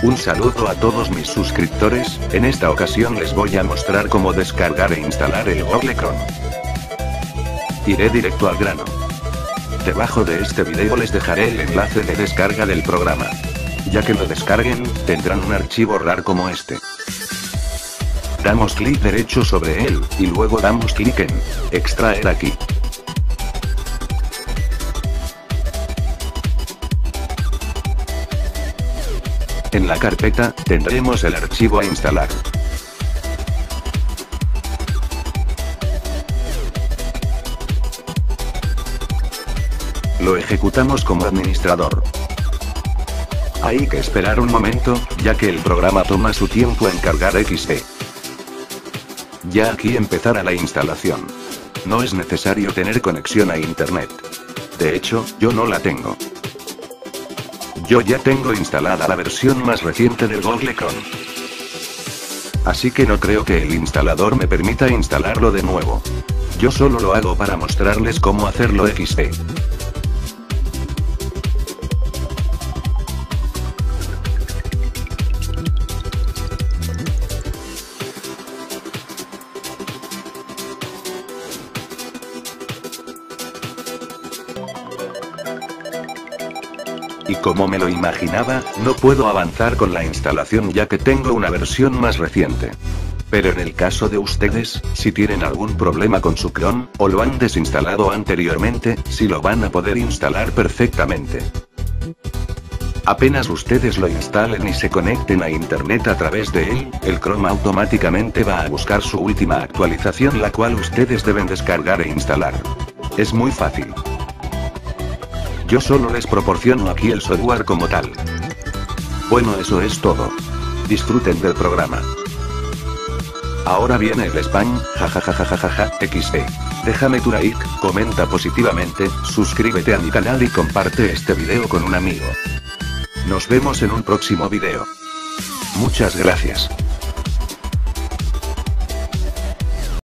Un saludo a todos mis suscriptores, en esta ocasión les voy a mostrar cómo descargar e instalar el Google Chrome. Iré directo al grano. Debajo de este video les dejaré el enlace de descarga del programa. Ya que lo descarguen, tendrán un archivo RAR como este. Damos clic derecho sobre él, y luego damos clic en extraer aquí. En la carpeta, tendremos el archivo a instalar. Lo ejecutamos como administrador. Hay que esperar un momento, ya que el programa toma su tiempo en cargar XE. Ya aquí empezará la instalación. No es necesario tener conexión a internet. De hecho, yo no la tengo. Yo ya tengo instalada la versión más reciente del Google Chrome. Así que no creo que el instalador me permita instalarlo de nuevo. Yo solo lo hago para mostrarles cómo hacerlo XP. Y como me lo imaginaba, no puedo avanzar con la instalación ya que tengo una versión más reciente. Pero en el caso de ustedes, si tienen algún problema con su clon, o lo han desinstalado anteriormente, si lo van a poder instalar perfectamente. Apenas ustedes lo instalen y se conecten a internet a través de él, el Chrome automáticamente va a buscar su última actualización la cual ustedes deben descargar e instalar. Es muy fácil. Yo solo les proporciono aquí el software como tal. Bueno eso es todo. Disfruten del programa. Ahora viene el spam, jajajajajaja, XD. Déjame tu like, comenta positivamente, suscríbete a mi canal y comparte este video con un amigo. Nos vemos en un próximo video. Muchas gracias.